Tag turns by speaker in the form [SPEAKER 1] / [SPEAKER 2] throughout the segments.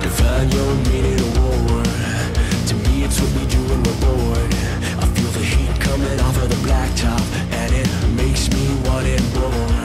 [SPEAKER 1] Define your meaning of war. To me it's what we do when we're bored. I feel the heat coming off of the blacktop And it makes me want it more.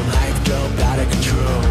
[SPEAKER 1] some hype dope out of control.